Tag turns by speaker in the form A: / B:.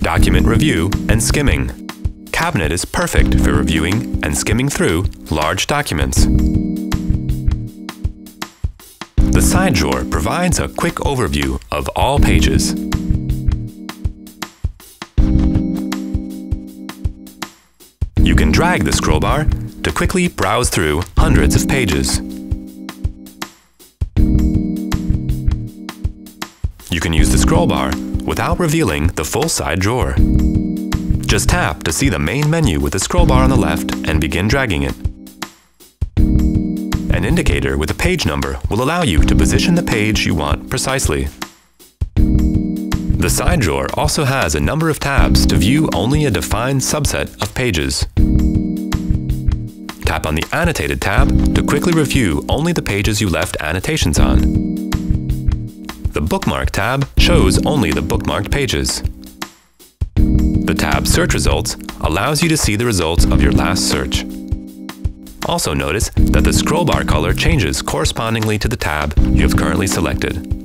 A: document review, and skimming. Cabinet is perfect for reviewing and skimming through large documents. The side drawer provides a quick overview of all pages. You can drag the scroll bar to quickly browse through hundreds of pages. You can use the scroll bar without revealing the full side drawer. Just tap to see the main menu with the scroll bar on the left and begin dragging it. An indicator with a page number will allow you to position the page you want precisely. The side drawer also has a number of tabs to view only a defined subset of pages. Tap on the Annotated tab to quickly review only the pages you left annotations on. The Bookmark tab shows only the bookmarked pages. The tab Search Results allows you to see the results of your last search. Also notice that the scroll bar color changes correspondingly to the tab you have currently selected.